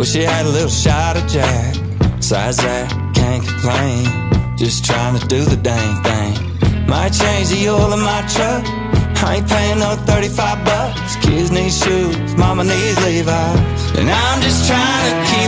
Wish she had a little shot of Jack. Size that, can't complain. Just trying to do the dang thing. Might change the oil in my truck. I ain't paying no 35 bucks. Kids need shoes, mama needs Levi's. And I'm just trying to keep.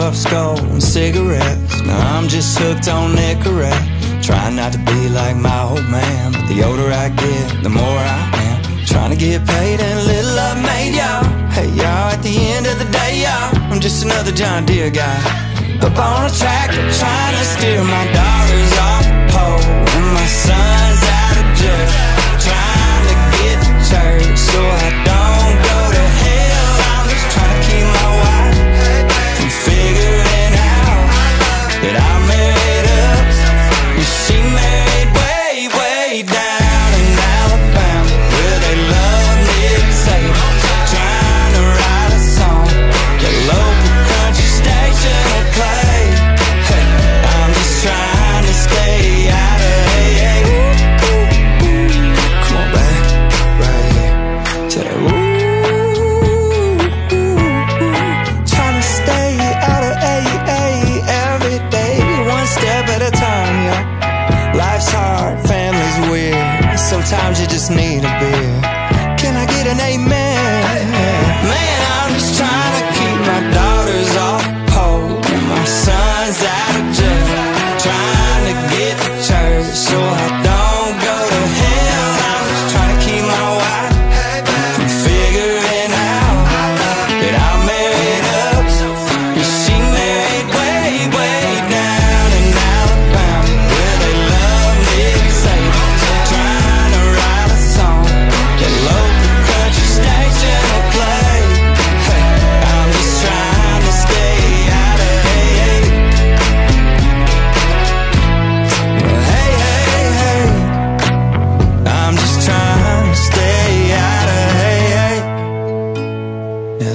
puffs, go, and cigarettes. Now I'm just hooked on Nicorette. Trying not to be like my old man, but the older I get, the more I am. Trying to get paid and little I made, y'all. Hey, y'all, at the end of the day, y'all, I'm just another John Deere guy. Up on a track, trying to steer my daughters off pole and my son.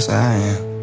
I am.